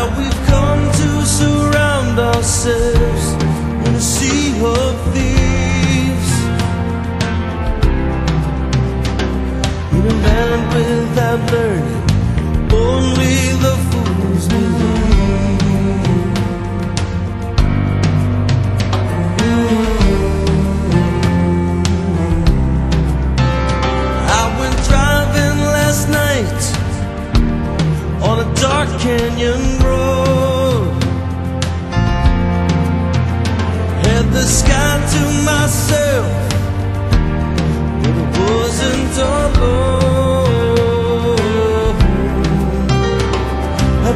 how we've come to surround ourselves in a sea of thieves. In a land without learning, only the fools will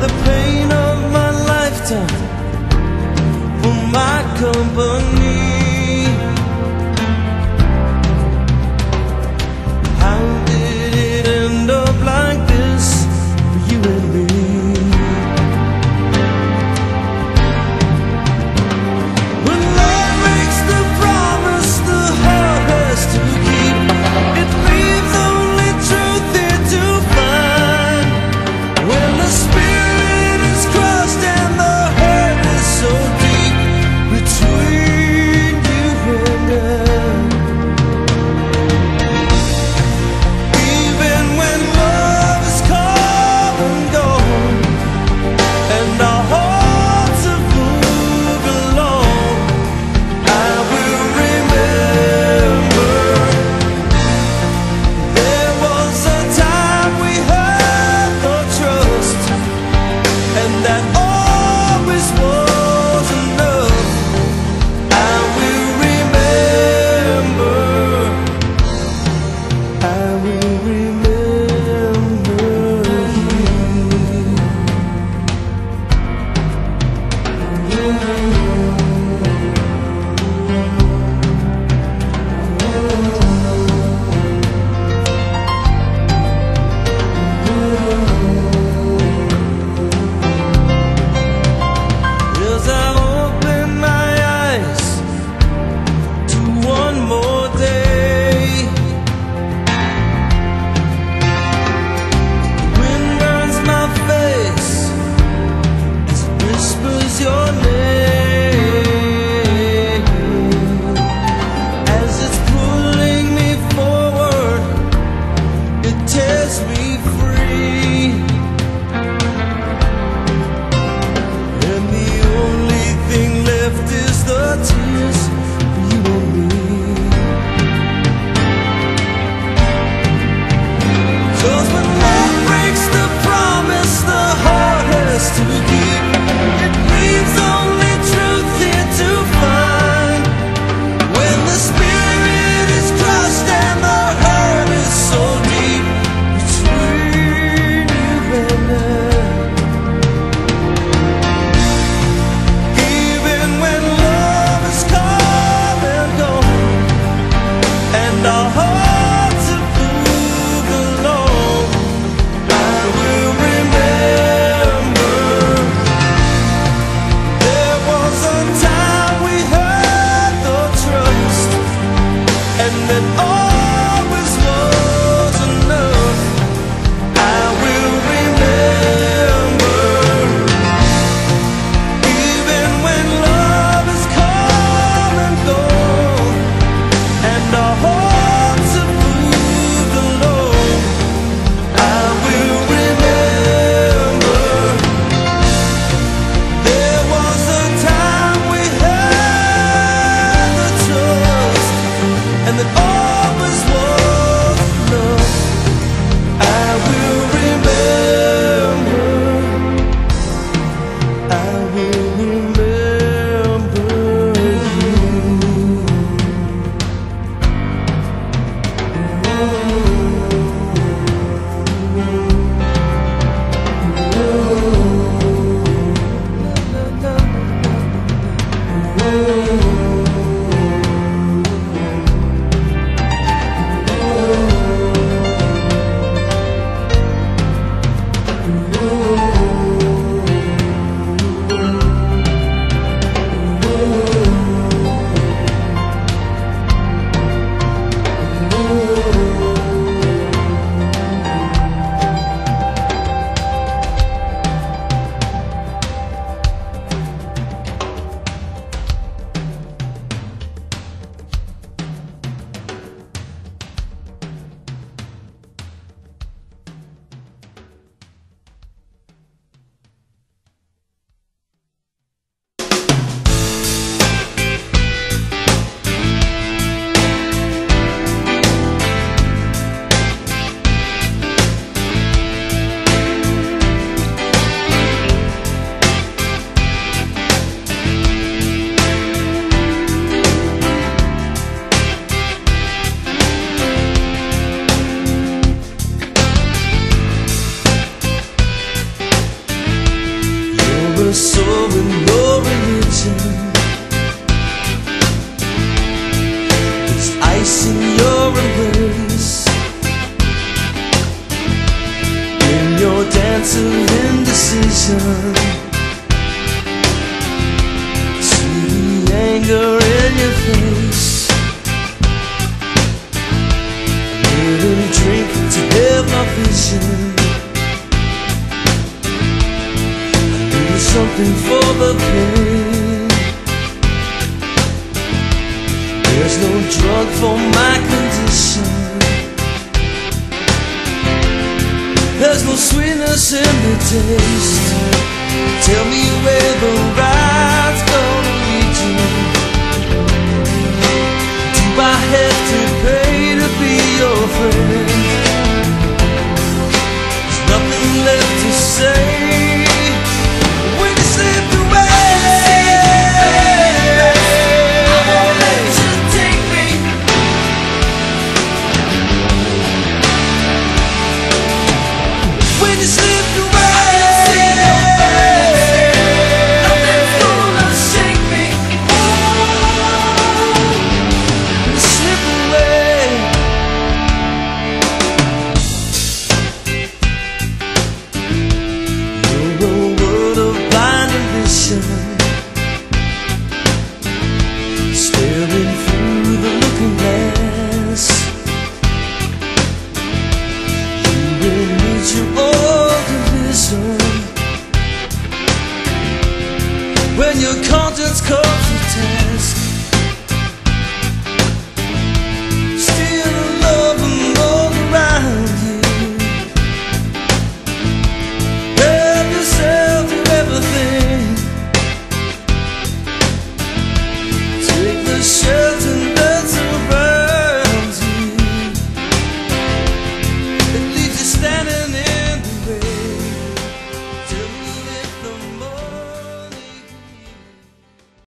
the pain of my lifetime for my company. your name. that all place in your embrace. In your dance of indecision. See the anger in your face. Made a drink to have my vision. I something for the pain There's no drug for my condition. There's no sweetness in the taste. Tell me where the ride's gonna lead you. Do I have to When your conscience calls to test.